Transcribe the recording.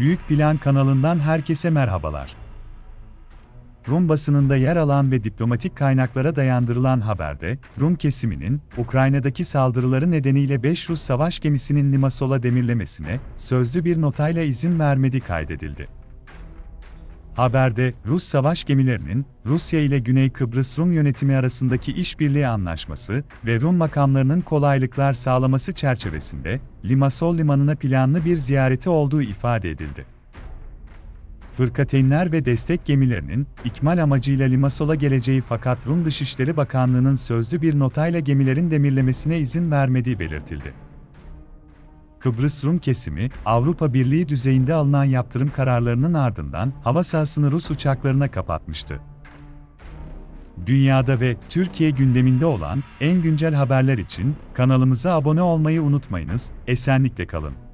Büyük Plan kanalından herkese merhabalar. Rum basınında yer alan ve diplomatik kaynaklara dayandırılan haberde, Rum kesiminin, Ukrayna'daki saldırıları nedeniyle 5 Rus savaş gemisinin Limassol'a demirlemesine, sözlü bir notayla izin vermediği kaydedildi. Haberde, Rus savaş gemilerinin, Rusya ile Güney Kıbrıs Rum yönetimi arasındaki işbirliği anlaşması ve Rum makamlarının kolaylıklar sağlaması çerçevesinde, Limassol limanına planlı bir ziyareti olduğu ifade edildi. Fırkateynler ve destek gemilerinin, ikmal amacıyla Limassol'a geleceği fakat Rum Dışişleri Bakanlığı'nın sözlü bir notayla gemilerin demirlemesine izin vermediği belirtildi. Kıbrıs Rum kesimi, Avrupa Birliği düzeyinde alınan yaptırım kararlarının ardından hava sahasını Rus uçaklarına kapatmıştı. Dünyada ve Türkiye gündeminde olan en güncel haberler için kanalımıza abone olmayı unutmayınız, esenlikle kalın.